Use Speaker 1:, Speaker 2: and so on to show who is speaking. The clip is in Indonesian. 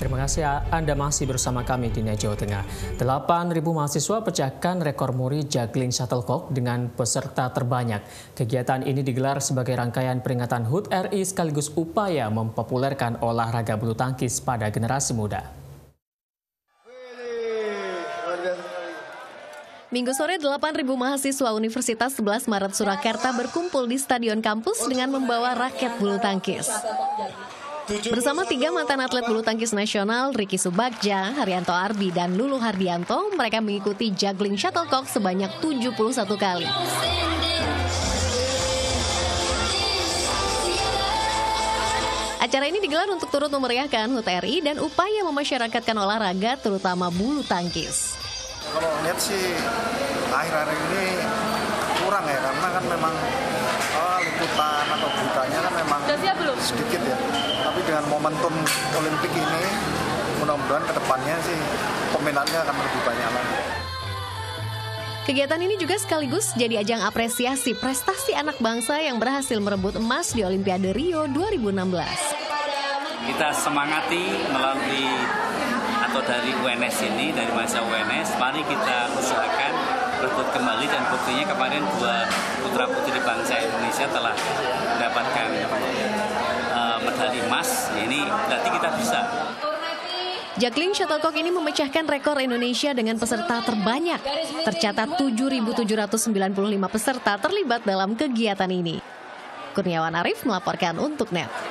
Speaker 1: Terima kasih Anda masih bersama kami di Jawa Tengah. 8.000 mahasiswa pecahkan rekor muri juggling shuttlecock dengan peserta terbanyak. Kegiatan ini digelar sebagai rangkaian peringatan HUT RI sekaligus upaya mempopulerkan olahraga bulu tangkis pada generasi muda.
Speaker 2: Minggu sore 8.000 mahasiswa Universitas 11 Maret Surakarta berkumpul di Stadion Kampus dengan membawa raket bulu tangkis. Bersama tiga mantan atlet bulu tangkis nasional, Ricky Subagja, Haryanto Arbi, dan Lulu Hardianto, mereka mengikuti juggling shuttlecock sebanyak 71 kali. Acara ini digelar untuk turut memeriahkan HUT RI dan upaya memasyarakatkan olahraga terutama bulu tangkis.
Speaker 3: Kalau lihat sih akhir-akhir ini kurang ya karena kan memang oh, liputan atau beritanya kan memang sedikit ya. Dengan momentum Olimpik ini mudah-mudahan ke depannya sih peminatnya akan lebih banyak lagi.
Speaker 2: Kegiatan ini juga sekaligus jadi ajang apresiasi prestasi anak bangsa yang berhasil merebut emas di Olimpiade Rio 2016.
Speaker 4: Kita semangati melalui atau dari UNS ini, dari masa UNS, mari kita usahakan rebut kembali dan buktinya kemarin dua putra putri bangsa Indonesia telah mendapatkan uh, medali emas. Ini berarti kita bisa.
Speaker 2: Juggling shuttlecock ini memecahkan rekor Indonesia dengan peserta terbanyak. Tercatat 7.795 peserta terlibat dalam kegiatan ini. Kurniawan Arif melaporkan untuk NET.